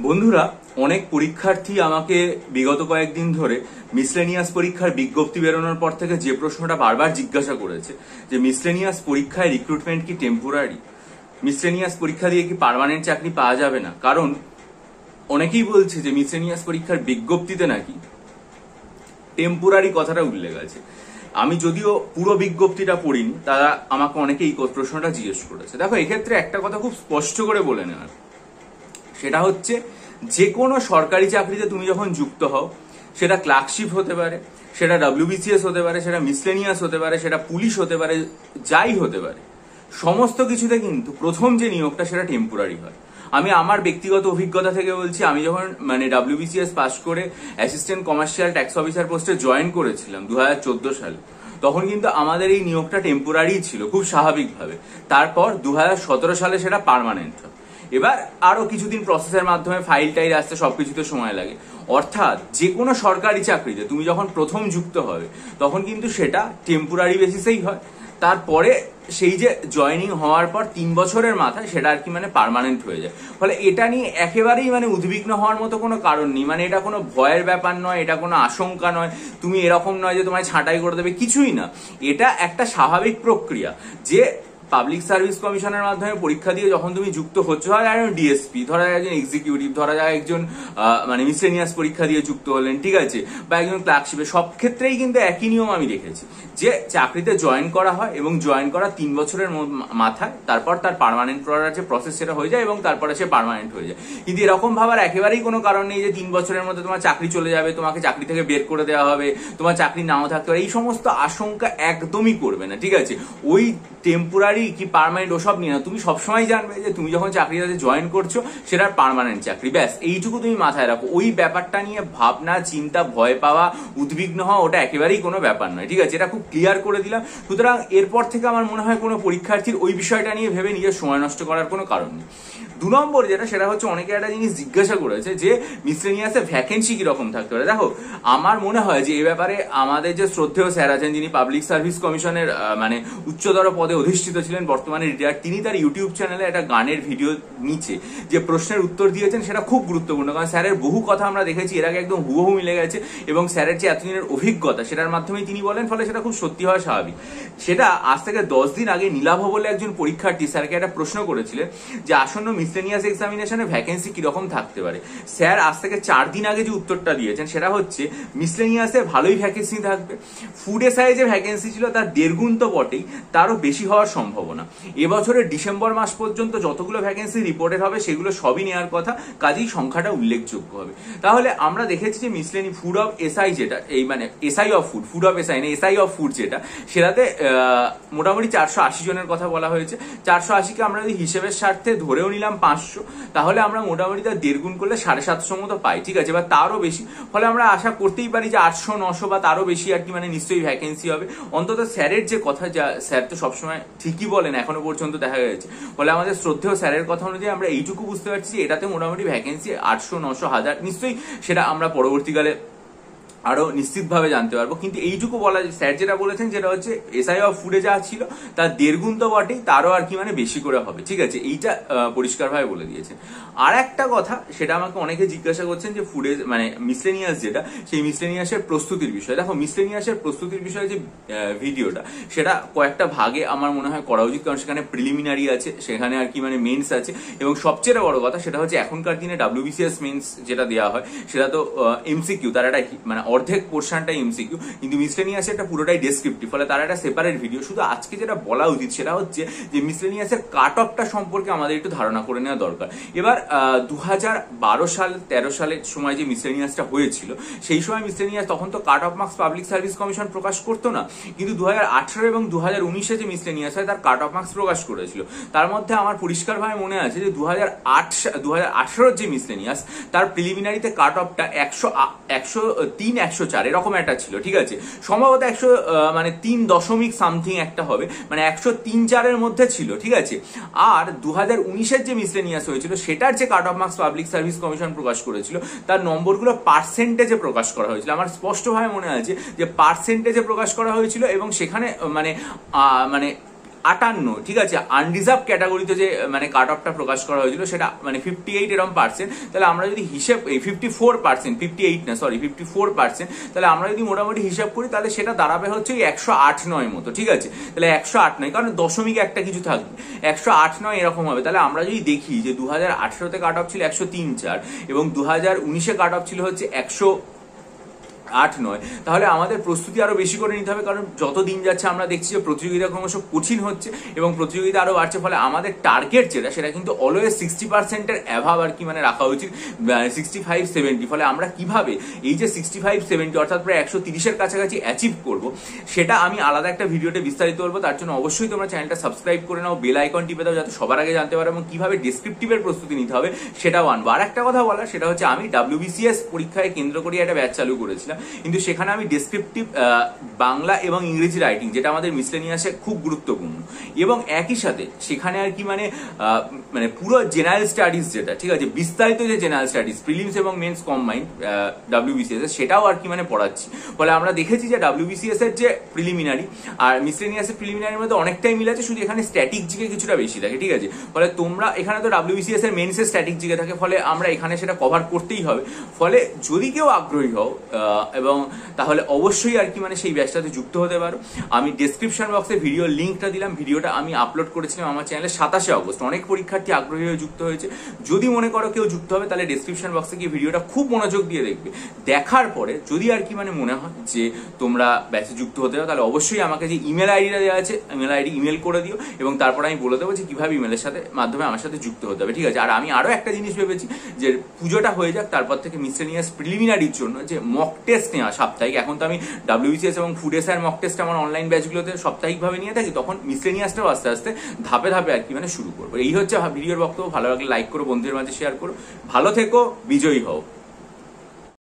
বন্ধুরা, অনেক পরীক্ষার্থী আমাকে বিগত কয়েকদিন ধরে মিসলেনিয়াস পরীক্ষার বিজ্ঞপ্তি বেরোনোর পর থেকে যে প্রশ্নটা বারবার জিজ্ঞাসা করেছে, যে মিসলেনিয়াস পরীক্ষায় রিক্রুটমেন্ট কি টেম্পোরারি মিসলেনিয়াস পরীক্ষা দিয়ে কি পার্মানেন্ট চাকরি পাওয়া যাবে না? কারণ অনেকেই বলছে যে মিসলেনিয়াস পরীক্ষার বিজ্ঞপ্তিতে নাকি টেম্পোরারি কথাটা উল্লেখ আছে। আমি যদিও পুরো বিজ্ঞপ্তিটা পড়িনি, তারা আমাকে অনেকে এই প্রশ্নটা জিজ্ঞেস করেছে। দেখো, এক্ষেত্রে একটা কথা খুব স্পষ্ট করে বলে নেওয়ার সেটা হচ্ছে যে কোনো সরকারি চাকরিতে তুমি যখন যুক্ত হও, সেটা ক্লার্কশিপ হতে পারে, সেটা ডাব্লিউবিসিএস হতে পারে, সেটা মিসলেনিয়াস হতে পারে, সেটা পুলিশ হতে পারে, যাই হতে পারে, সমস্ত কিছুতে কিন্তু প্রথম যে নিয়োগটা সেটা টেম্পোরারি হয়। আমি আমার ব্যক্তিগত অভিজ্ঞতা থেকে বলছি, আমি যখন মানে ডাব্লিউবিসিএস পাস করে অ্যাসিস্ট্যান্ট কমার্শিয়াল ট্যাক্স অফিসার পোস্টে জয়েন করেছিলাম দু হাজার চোদ্দ সালে, তখন কিন্তু আমাদের এই নিয়োগটা টেম্পোরারি ছিল, খুব স্বাভাবিকভাবে। তারপর দু হাজার সতেরো সালে সেটা পারমানেন্ট হয়। এবার আরও কিছুদিন প্রসেসের মাধ্যমে ফাইল টাইল আসতে সবকিছুতে সময় লাগে। অর্থাৎ যে কোনো সরকারি চাকরিতে তুমি যখন প্রথম যুক্ত হবে, তখন কিন্তু সেটা টেম্পোরারি বেসিসেই হয়। তারপরে সেই যে জয়নিং হওয়ার পর তিন বছরের মাথায় সেটা আর কি মানে পারমানেন্ট হয়ে যায়। ফলে এটা নিয়ে একেবারেই মানে উদ্বিগ্ন হওয়ার মতো কোনো কারণ নেই। মানে এটা কোনো ভয়ের ব্যাপার নয়, এটা কোনো আশঙ্কা নয়। তুমি এরকম নয় যে তোমায় ছাঁটাই করে দেবে, কিছুই না। এটা একটা স্বাভাবিক প্রক্রিয়া যে পাবলিক সার্ভিস কমিশনের মাধ্যমে পরীক্ষা দিয়ে যখন তুমি যুক্ত হচ্ছ হয় একজন ডিএসপি ধরা যায় একজন এক্সিকিউটিভ ধরা যায় একজন মানে মিসেনিয়াস পরীক্ষা দিয়ে যুক্ত হলেন, ঠিক আছে? বা একজন ক্লার্কশিপে সব ক্ষেত্রেই কিন্তু একই নিয়ম আমি দেখেছি। যে চাকরিতে জয়েন করা হয় এবং জয়েন করা তিন বছরের মাথায়, তারপর তার পারমানেন্ট করার যে প্রসেস সেটা হয়ে যায় এবং তারপরে সে পারমানেন্ট হয়ে যায়। কিন্তু এরকম ভাবার একেবারেই কোনো কারণ নেই যে তিন বছরের মধ্যে তোমার চাকরি চলে যাবে, তোমাকে চাকরি থেকে বের করে দেওয়া হবে, তোমার চাকরি নাও থাকতে পারে। এই সমস্ত আশঙ্কা একদমই করবে না, ঠিক আছে? ওই টেম্পোরারি কি পারমানেন্ট ওসব নিয়ে না তুমি সবসময় জানবে যে তুমি যখন চাকরিটাতে জয়েন করছ, সেটার পারমানেন্ট চাকরি। ব্যাস, এইটুকু তুমি মাথায় রাখো। ওই ব্যাপারটা নিয়ে ভাবনা, চিন্তা, ভয় পাওয়া, উদ্বিগ্ন হওয়া, ওটা একেবারেই কোনো ব্যাপার নয়। ঠিক আছে? এটা খুব ক্লিয়ার করে দিলাম। সুতরাং এরপর থেকে আমার মনে হয় কোনো পরীক্ষার্থীর ওই বিষয়টা নিয়ে ভেবে নিজের সময় নষ্ট করার কোনো কারণ নেই। দু নম্বর যেটা, সেটা হচ্ছে অনেকে একটা জিনিস জিজ্ঞাসা করেছে যে, মিসলেনিয়াসে ভ্যাকেন্সি কীরকম থাকতে পারে? দেখো, আমার মনে হয় যে এ ব্যাপারে আমাদের যে শ্রদ্ধেয় স্যার আছেন, যিনি পাবলিক সার্ভিস কমিশনের মানে উচ্চতর পদে অধিষ্ঠিত ছিলেন বর্তমানে রিটায়ার, তিনি তার ইউটিউব চ্যানেলে একটা গানের ভিডিও নিচে, যে প্রশ্নের উত্তর দিয়েছেন সেটা খুব গুরুত্বপূর্ণ, কারণ স্যারের বহু কথা আমরা দেখেছি, এর আগে একদম হুবহু মিলে গেছে, এবং স্যারের যে এতদিনের অভিজ্ঞতা, সেটার মাধ্যমে তিনি বলেন, ফলে সেটা খুব সত্যি হওয়া স্বাভাবিক। সেটা আজ থেকে দশ দিন আগে নীলাভ বলে একজন পরীক্ষার্থী স্যারকে একটা প্রশ্ন করেছিলেন, যে আসন্ন মিসলেনিয়াস এক্সামিনেশনে ভ্যাকেন্সি কীরকম থাকতে পারে? স্যার আজ থেকে চার দিন আগে যে উত্তরটা দিয়েছেন, সেটা হচ্ছে, মিসলেনিয়াসে ভালোই ভ্যাকেন্সি থাকবে, ফুড যে ভ্যাকেন্সি ছিল তার দেড়গুণ তো বটেই, তারও বেশি হওয়ার সম্ভাবনা এবছরের ডিসেম্বর মাস পর্যন্ত যতগুলো ভ্যাকেন্সি রিপোর্টেড হবে, সেগুলো সবই নেওয়ার কথা। কাজেই সংখ্যাটা উল্লেখযোগ্য হবে। তাহলে আমরা দেখেছি যে মিসলেনি ফুড অফ এসআই যেটা, এই মানে SI of food food of SI না এসআই অফ ফুড যেটা, সেটাতে মোটামুটি চারশো আশি জনের কথা বলা হয়েছে। চারশো আশিকে আমরা যদি হিসেবের স্বার্থে ধরেও নিলাম পাঁচশো, তাহলে আমরা মোটামুটি তার দেড় গুণ করলে সাড়ে সাতশো মতো পাই। ঠিক আছে বা তারও বেশি। ফলে আমরা আশা করতেই পারি যে আটশো নশো বা তারও বেশি আর কি মানে নিশ্চয়ই ভ্যাকেন্সি হবে। অন্তত স্যারের যে কথা, যা স্যার তো সবসময় ঠিকই বলেন? এখনও পর্যন্ত দেখা গেছে ফলে আমাদের শ্রদ্ধেয় স্যারের কথা অনুযায়ী আমরা এইটুকু বুঝতে পারছি এটাতে মোটামুটি ভ্যাকেন্সি আটশো নশো হাজার। নিশ্চয়ই সেটা আমরা পরবর্তীকালে আরও নিশ্চিতভাবে জানতে পারব। কিন্তু এইটুকু বলা স্যার যেটা বলেছেন যেটা হচ্ছে এসআই অফ ফুডে যা ছিল, তার দেড় গুণ তো বটেই, তারও আর কি মানে বেশি করে হবে। ঠিক আছে? এইটা পরিষ্কারভাবে বলে দিয়েছেন। আর একটা কথা, সেটা আমাকে অনেকে জিজ্ঞাসা করছেন যে ফুডে মানে মিসলেনিয়াস যেটা, সেই মিসলেনিয়াসের প্রস্তুতির বিষয়। দেখো মিসলেনিয়াসের প্রস্তুতির বিষয়ে যে ভিডিওটা সেটা কয়েকটা ভাগে আমার মনে হয় করা উচিত, কারণ সেখানে প্রিলিমিনারি আছে, সেখানে আর কি মানে মেন্স আছে। এবং সবচেয়ে বড় কথা, সেটা হচ্ছে এখনকার দিনে ডাব্লিউবিসিএস মেন্স যেটা দেওয়া হয়, সেটা তো এমসিকিউ তার একটা মানে অর্ধেক পোর্শনটাই এমসিকিউ কিন্তু মিসলেনিয়াস একটা পুরোটাই ডেসক্রিপটিভ ফলে তার একটা সেপারেট ভিডিও শুধু আজকে যেটা বলা উচিত সেটা হচ্ছে যে মিসলেনিয়াসের কাট অফটা সম্পর্কে আমাদের একটু ধারণা করে নেওয়া দরকার। এবার দু হাজার বারো সাল, তেরো সালের সময় যে মিসলেনিয়াসটা হয়েছিল, সেই সময় মিসলেনিয়াস তখন তো cut off marks public service commission প্রকাশ করতো না। কিন্তু দু হাজার আঠারো এবং দু হাজার উনিশে যে মিসলেনিয়াস হয় তার কাট অফ মার্কস প্রকাশ করেছিল, তার মধ্যে আমার পরিষ্কারভাবে মনে আছে যে দু হাজার আট দু হাজার যে মিসলেনিয়াস তার প্রিলিমিনারিতে কাট অফটা একশো একশো তিন একশো চার, এরকম একটা ছিল, ঠিক আছে? সম্ভবত একশো মানে তিন দশমিক সামথিং একটা হবে মানে একশো তিন চারের মধ্যে ছিল, ঠিক আছে? আর দু হাজার উনিশের যে মিসলেনিয়াস হয়েছিল, সেটার যে cut off marks public service commission প্রকাশ করেছিল, তার নম্বরগুলো পার্সেন্টেজে প্রকাশ করা হয়েছিল। আমার স্পষ্টভাবে মনে আছে যে পার্সেন্টেজে প্রকাশ করা হয়েছিল এবং সেখানে মানে মানে আটান্ন, ঠিক আছে? আনরিজার্ভ ক্যাটাগরিতে যে মানে কাট অফটা প্রকাশ করা হয়েছিল, সেটা মানে ফিফটি এইট এরকম পার্সেন্ট তাহলে আমরা যদি হিসেব এই fifty four percent fifty eight না সরি ফিফটি ফোর পার্সেন্ট তাহলে আমরা যদি মোটামুটি হিসাব করি, তাহলে সেটা দাঁড়াবে হচ্ছে একশো আট নয় মতো, ঠিক আছে? তাহলে একশো আট নয়, কারণ দশমিক একটা কিছু থাকবে। একশো আট নয় এরকম হবে। তাহলে আমরা যদি দেখি যে দু হাজার আঠেরোতে কাট অফ ছিল একশো তিন চার, এবং দু হাজার উনিশে কাট অফ ছিল হচ্ছে একশো আট নয়। তাহলে আমাদের প্রস্তুতি আরও বেশি করে নিতে হবে, কারণ যত দিন যাচ্ছে আমরা দেখছি যে প্রতিযোগিতা ক্রমশ কঠিন হচ্ছে এবং প্রতিযোগিতা আরও বাড়ছে, ফলে আমাদের টার্গেট যেটা, সেটা কিন্তু অলওয়েজ সিক্সটি পার্সেন্টের অ্যাভাব আর কি মানে রাখা উচিত সিক্সটি ফাইভ সেভেন্টি ফলে আমরা কীভাবে এই যে সিক্সটি ফাইভ সেভেন্টি অর্থাৎ প্রায় একশো তিরিশের কাছাকাছি অ্যাচিভ করব, সেটা আমি আলাদা একটা ভিডিওতে বিস্তারিত বলব। তার জন্য অবশ্যই তোমরা চ্যানেলটা সাবস্ক্রাইব করে নাও বেল আইকন টিপে দাও, যাতে সবার আগে জানতে পারো এবং কীভাবে ডেসক্রিপটিভের প্রস্তুতি নিতে হবে, সেটাও আনব। আর একটা কথা বলা সেটা হচ্ছে আমি ডাব্লিউবিসিএস পরীক্ষায় কেন্দ্র করে একটা ব্যাচ চালু করেছিলাম। কিন্তু সেখানে আমি ডেসক্রিপটিভ বাংলা এবং ইংরেজি রাইটিং যেটা আমাদের মিসলেনিয়াসে খুব গুরুত্বপূর্ণ। এবং একই সাথে সেখানে আর কি মানে মানে পুরো জেনারেল স্টাডিজ যেটা, ঠিক আছে, বিস্তারিত যে জেনারেল স্টাডিজ প্রিলিমস এবং মেন্স কম্বাইন্ড ডাব্লিউবিসিএস সেটাও আর কি মানে পড়াচ্ছি। ফলে আমরা দেখেছি যে ডাব্লিউবিসিএস এর যে প্রিলিমিনারি আর মিসলেনিয়াসের প্রিলিমিনারির মধ্যে অনেকটাই মিল আছে, শুধু এখানে স্ট্যাটিক জিকে কিছুটা বেশি থাকে, ঠিক আছে? ফলে তোমরা, এখানে তো ডাব্লিউবিসিএস এর মেন্সের স্ট্যাটিক জিকে থাকে, ফলে আমরা এখানে সেটা কভার করতেই হবে। ফলে যদি কেউ আগ্রহী হও এবং তাহলে অবশ্যই আর কি মানে সেই ব্যাচটাতে যুক্ত হতে পারো। আমি ডেসক্রিপশন বক্সে ভিডিও লিঙ্কটা দিলাম ভিডিওটা আমি আপলোড করেছিলাম আমার চ্যানেলে সাতাশে অগস্ট অনেক পরীক্ষার্থী আগ্রহী হয়ে যুক্ত হয়েছে। যদি মনে করো কেউ যুক্ত হবে, তাহলে ডেসক্রিপশন বক্সে গিয়ে ভিডিওটা খুব মনোযোগ দিয়ে দেখবে। দেখার পরে যদি আর কি মানে মনে হয় যে তোমরা ব্যাচে যুক্ত হতে চাও, তাহলে অবশ্যই আমাকে যে ইমেল আইডিটা দেওয়া আছে ইমেল আইডি ইমেল করে দিও এবং তারপর আমি বলে দেবো যে কীভাবে ইমেলের সাথে মাধ্যমে আমার সাথে যুক্ত হতে হবে, ঠিক আছে? আর আমি আরও একটা জিনিস ভেবেছি যে পুজোটা হয়ে যাক, তারপর থেকে মিসেলিনিয়াস প্রিলিমিনারির জন্য যে মক টেস্ট নেওয়া, সাপ্তাহিক। এখন তো আমি ডাব্লিউবিসিএস এবং ফুড এস মক টেস্ট আমার অনলাইন ব্যাচগুলোতে সাপ্তাহিকভাবে নিয়ে থাকি, তখন মিসলেনিয়াসটাও আস্তে আস্তে ধাপে ধাপে আর কি মানে শুরু করব। এই হচ্ছে ভিডিওর বক্তব্য, ভালো লাগলে লাইক করো, বন্ধুদের মাঝে শেয়ার করো। ভালো থেকো, বিজয়ী হও।